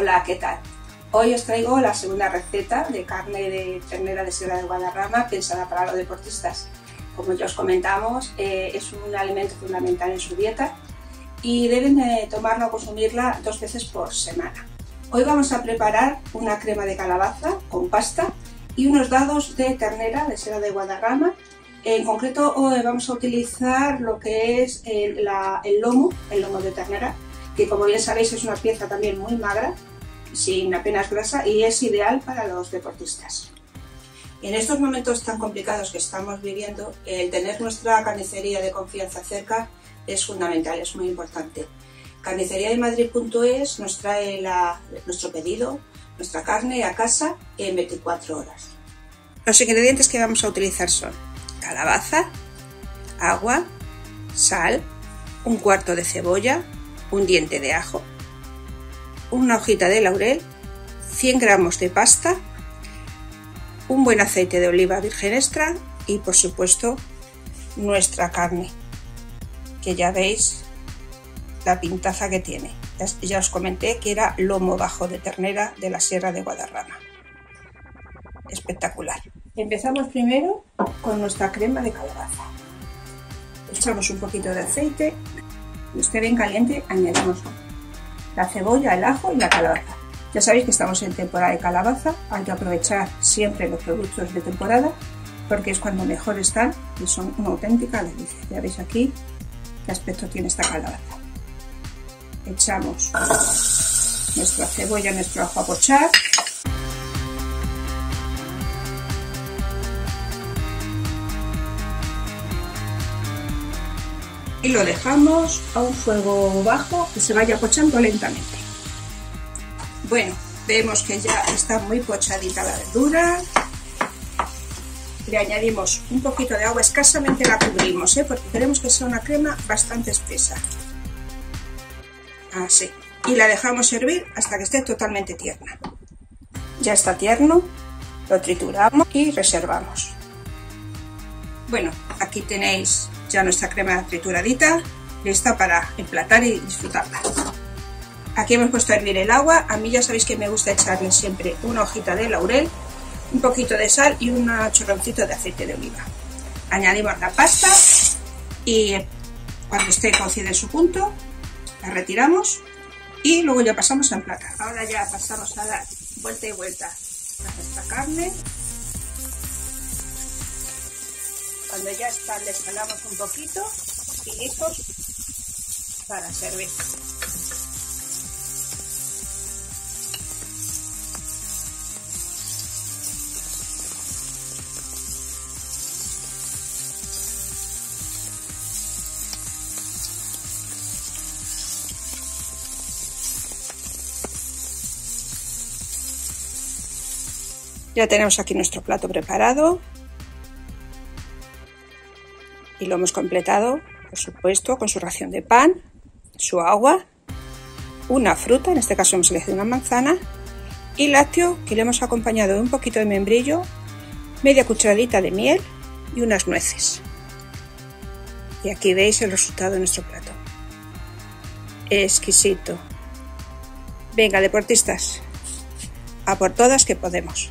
Hola, ¿qué tal? Hoy os traigo la segunda receta de carne de ternera de Sierra de Guadarrama pensada para los deportistas. Como ya os comentamos, eh, es un alimento fundamental en su dieta y deben de tomarla o consumirla dos veces por semana. Hoy vamos a preparar una crema de calabaza con pasta y unos dados de ternera de Sierra de Guadarrama. En concreto hoy vamos a utilizar lo que es el, el lomo, el lomo de ternera, que como bien sabéis es una pieza también muy magra, sin apenas grasa y es ideal para los deportistas. En estos momentos tan complicados que estamos viviendo, el tener nuestra carnicería de confianza cerca es fundamental, es muy importante. Carnicería de Madrid.es nos trae nuestro pedido, nuestra carne a casa en 24 horas. Los ingredientes que vamos a utilizar son calabaza, agua, sal, un cuarto de cebolla, un diente de ajo, una hojita de laurel, 100 gramos de pasta, un buen aceite de oliva virgen extra y por supuesto nuestra carne, que ya veis la pintaza que tiene. Ya os comenté que era lomo bajo de ternera de la Sierra de Guadarrama. Espectacular. Empezamos primero con nuestra crema de calabaza. Echamos un poquito de aceite esté bien caliente añadimos la cebolla, el ajo y la calabaza. Ya sabéis que estamos en temporada de calabaza, hay que aprovechar siempre los productos de temporada porque es cuando mejor están y son una auténtica delicia. Ya veis aquí qué aspecto tiene esta calabaza. Echamos nuestra cebolla, nuestro ajo a pochar y lo dejamos a un fuego bajo que se vaya pochando lentamente. Bueno, vemos que ya está muy pochadita la verdura. Le añadimos un poquito de agua, escasamente la cubrimos, ¿eh? porque queremos que sea una crema bastante espesa. Así. Y la dejamos hervir hasta que esté totalmente tierna. Ya está tierno, lo trituramos y reservamos. Bueno, aquí tenéis ya nuestra crema trituradita, lista para emplatar y disfrutarla. Aquí hemos puesto a hervir el agua, a mí ya sabéis que me gusta echarle siempre una hojita de laurel, un poquito de sal y un chorroncito de aceite de oliva. Añadimos la pasta y cuando esté cocida en su punto, la retiramos y luego ya pasamos a emplatar. Ahora ya pasamos a dar vuelta y vuelta a nuestra carne Cuando ya está, le escalamos un poquito y listos para servir. Ya tenemos aquí nuestro plato preparado y lo hemos completado, por supuesto, con su ración de pan, su agua, una fruta, en este caso hemos elegido una manzana, y lácteo que le hemos acompañado de un poquito de membrillo, media cucharadita de miel y unas nueces. Y aquí veis el resultado de nuestro plato. Exquisito. Venga, deportistas, a por todas que podemos.